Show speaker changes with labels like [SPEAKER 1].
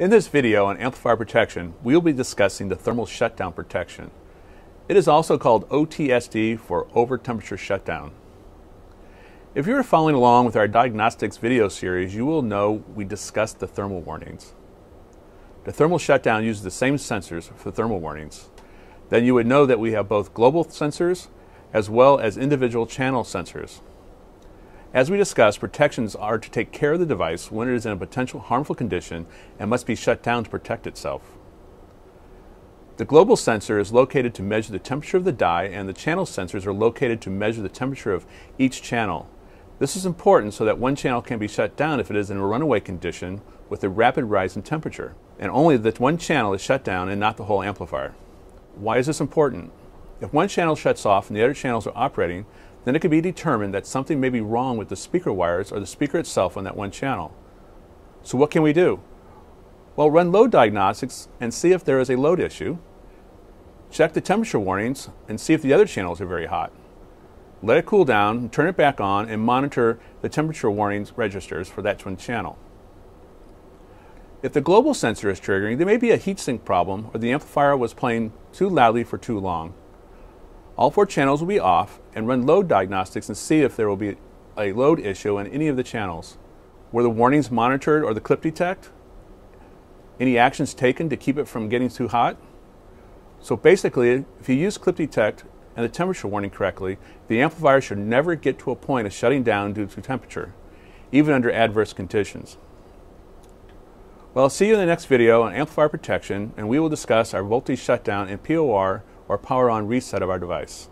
[SPEAKER 1] In this video on amplifier protection, we will be discussing the thermal shutdown protection. It is also called OTSD for over temperature shutdown. If you are following along with our diagnostics video series, you will know we discussed the thermal warnings. The thermal shutdown uses the same sensors for thermal warnings. Then you would know that we have both global sensors as well as individual channel sensors. As we discussed, protections are to take care of the device when it is in a potential harmful condition and must be shut down to protect itself. The global sensor is located to measure the temperature of the die, and the channel sensors are located to measure the temperature of each channel. This is important so that one channel can be shut down if it is in a runaway condition with a rapid rise in temperature, and only that one channel is shut down and not the whole amplifier. Why is this important? If one channel shuts off and the other channels are operating, then it can be determined that something may be wrong with the speaker wires or the speaker itself on that one channel. So what can we do? Well, run load diagnostics and see if there is a load issue. Check the temperature warnings and see if the other channels are very hot let it cool down, turn it back on, and monitor the temperature warnings registers for that twin channel. If the global sensor is triggering, there may be a heatsink problem or the amplifier was playing too loudly for too long. All four channels will be off and run load diagnostics and see if there will be a load issue in any of the channels. Were the warnings monitored or the clip detect? Any actions taken to keep it from getting too hot? So basically, if you use clip detect and the temperature warning correctly, the amplifier should never get to a point of shutting down due to temperature, even under adverse conditions. Well, I'll see you in the next video on amplifier protection, and we will discuss over voltage shutdown and POR or power on reset of our device.